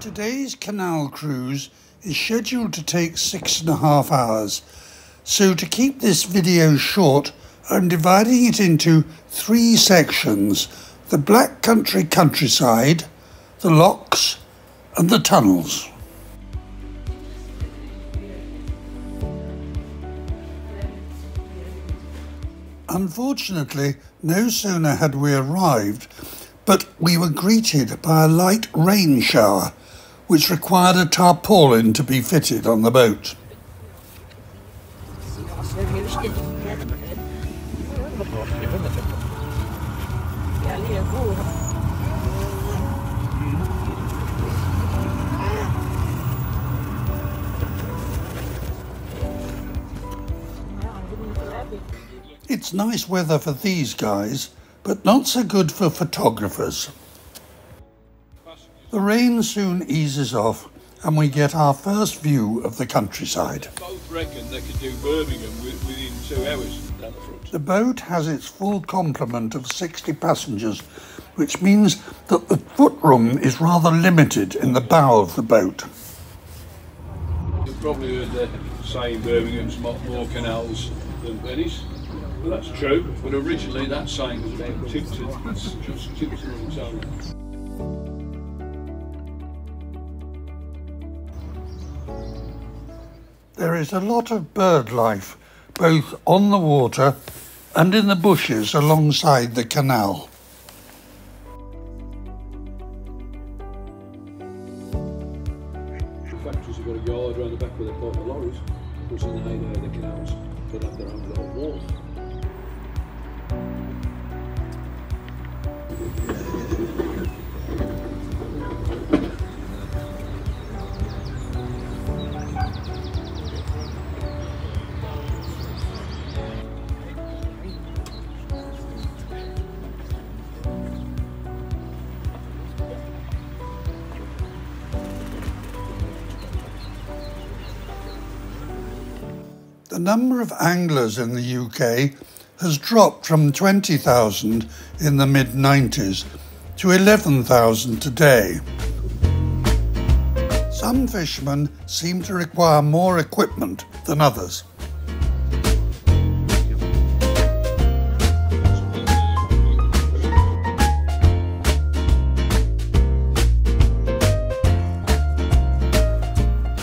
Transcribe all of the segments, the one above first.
Today's canal cruise is scheduled to take six and a half hours. So to keep this video short, I'm dividing it into three sections. The Black Country countryside, the locks and the tunnels. Unfortunately, no sooner had we arrived, but we were greeted by a light rain shower, which required a tarpaulin to be fitted on the boat. It's nice weather for these guys, but not so good for photographers. The rain soon eases off and we get our first view of the countryside. Both reckon they could do Birmingham within two hours down the front. The boat has its full complement of 60 passengers, which means that the footroom is rather limited in the bow of the boat. You've probably heard the saying Birmingham's got more canals than Venice. Well, that's true, but originally that saying was about Tipton. It's just Tipton on There is a lot of bird life, both on the water and in the bushes alongside the canal. The number of anglers in the UK has dropped from 20,000 in the mid 90s to 11,000 today. Some fishermen seem to require more equipment than others.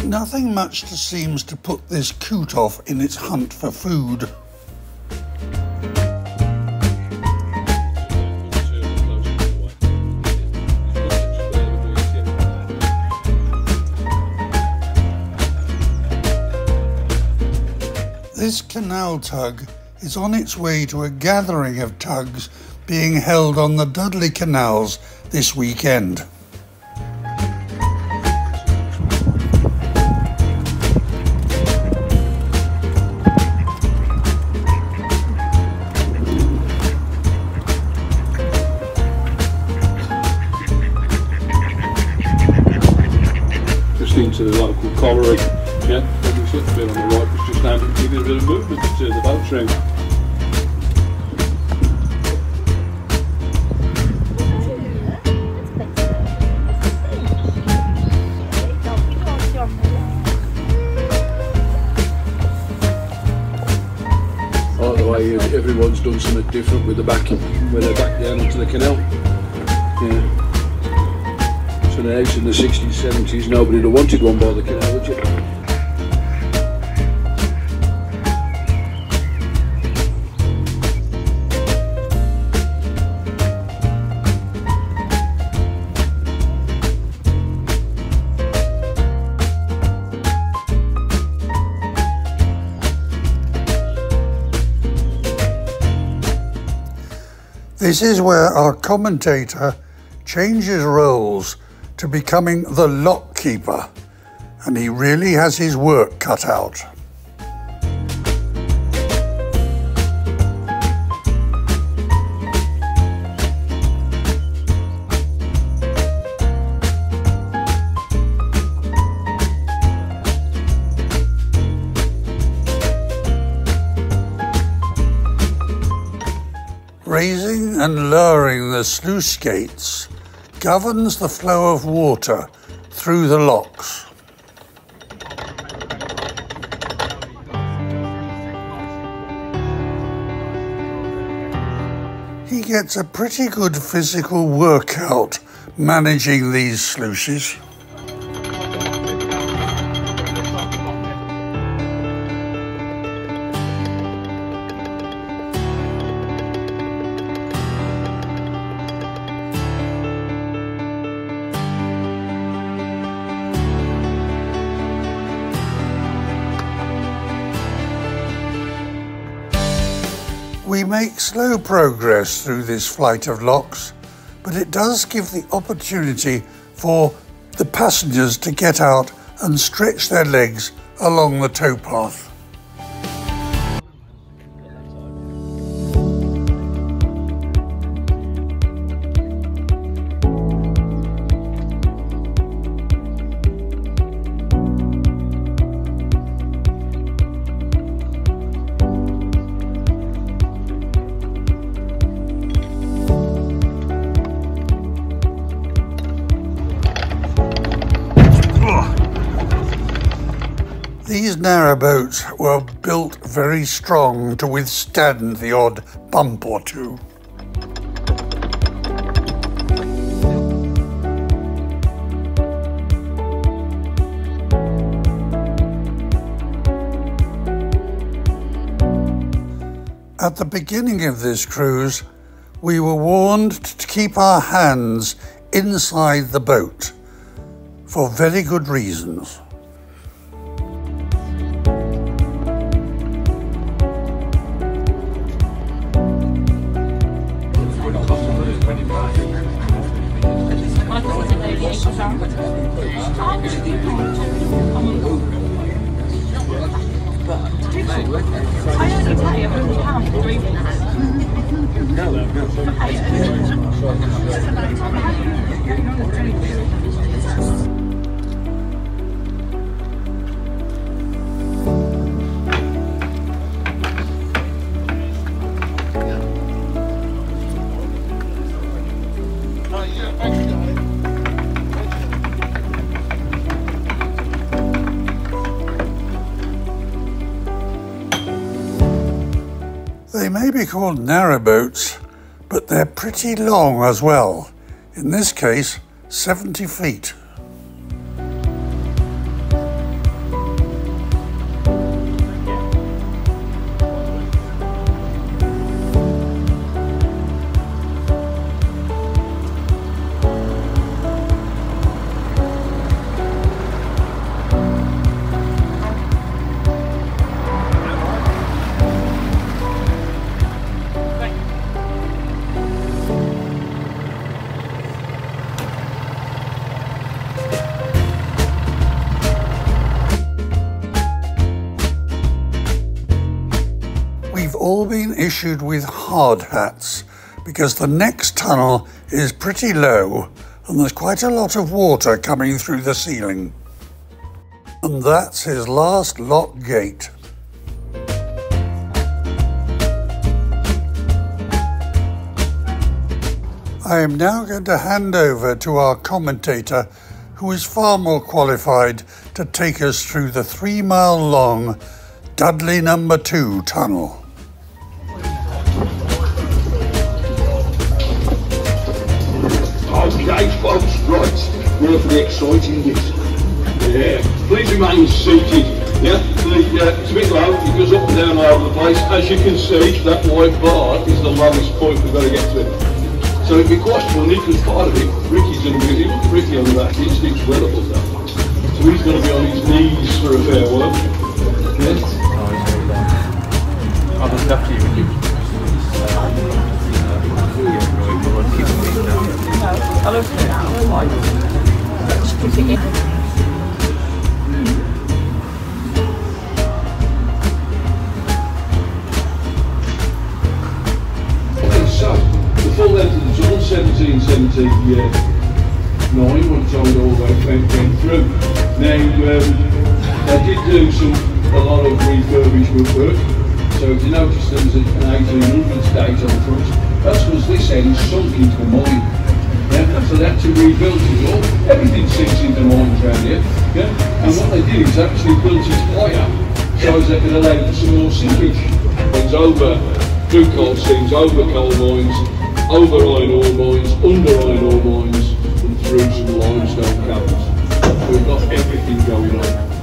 Nothing much seems to put this coot off in its hunt for food. This canal tug is on its way to a gathering of tugs being held on the Dudley canals this weekend. Everyone's done something different with the backing, where they back down onto the canal. Yeah. So now, in the 60s, 70s, nobody would have wanted one by the canal, would you? This is where our commentator changes roles to becoming the lock keeper, and he really has his work cut out. And lowering the sluice gates governs the flow of water through the locks. He gets a pretty good physical workout managing these sluices. We make slow progress through this flight of locks, but it does give the opportunity for the passengers to get out and stretch their legs along the towpath. These narrowboats were built very strong to withstand the odd bump or two. At the beginning of this cruise, we were warned to keep our hands inside the boat for very good reasons. I only pay a hundred pounds that. No, no. no. They may be called narrowboats, but they're pretty long as well. In this case, 70 feet. Been issued with hard hats because the next tunnel is pretty low and there's quite a lot of water coming through the ceiling. And that's his last lock gate. I am now going to hand over to our commentator, who is far more qualified to take us through the three mile long Dudley Number 2 tunnel. Right. Now for the exciting bit. Yeah, please remain seated. Yeah, the, uh, it's a bit low, it goes up and down all over the place. As you can see, that white bar is the lowest point we've got to get to. So it'd be quite funny because part of it, Ricky's going to be, at Ricky on the back, he's above that. So he's going to be on his knees for a fair while. Yeah. I'll just you Okay, so the full length of the tunnel, 1779, when the time it all went, went, went through. Now, um, they did do some, a lot of refurbishment work. So if you notice there was an 1800s date on the front, that's because this end sunk into a mine. Yeah, so they had to rebuild it all. Everything sinks into mines around here. Yeah, and what they did is actually built it higher so as they could allow for some more sinkage. It's over through coal seams, over coal mines, over iron ore mines, under iron ore mines, and through some limestone caverns. We've got everything going on.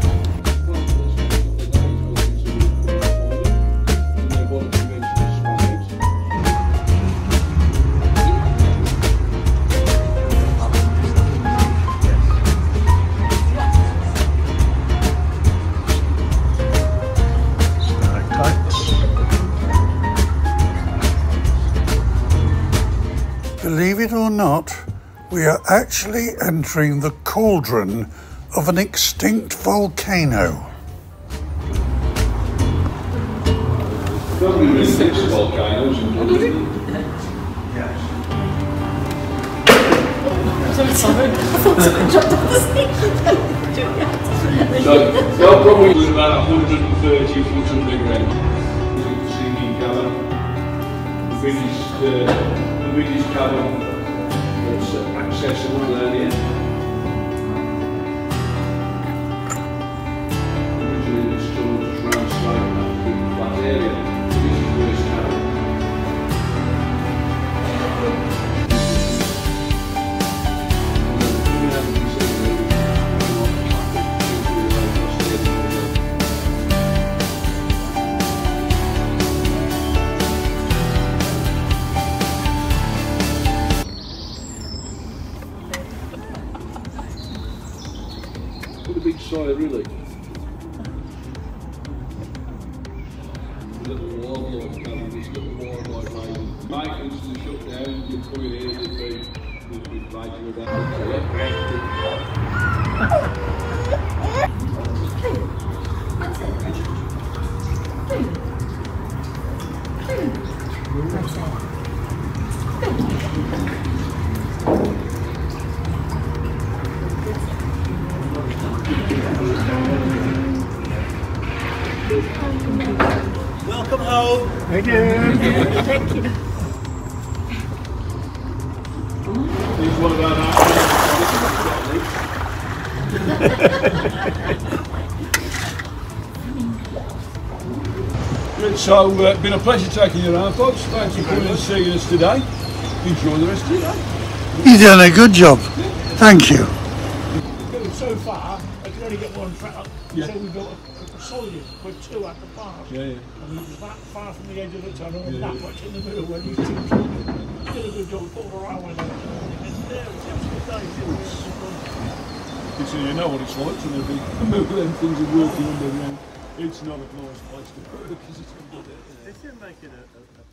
We are actually entering the cauldron of an extinct volcano. Probably really six volcanoes in London. So they'll probably be about 130 foot underground. Singing cavern. The biggest, uh, the biggest cavern that's uh, accessible down here. Originally be major about Welcome home. Here's our so uh, been a pleasure taking you around folks. Thanks for coming and seeing us today. Enjoy the rest of your day. You've done a good job. Thank you. So far, I can only get one track up. Yeah. So we built a, a solid with two at the pass. Yeah, yeah. And it was that far from the edge of the tunnel and that much in the middle when you two did a good job, put the railway there. And you know what it's like to maybe move them things are working underground. It's not a nice place to work there. They should make it a, a, a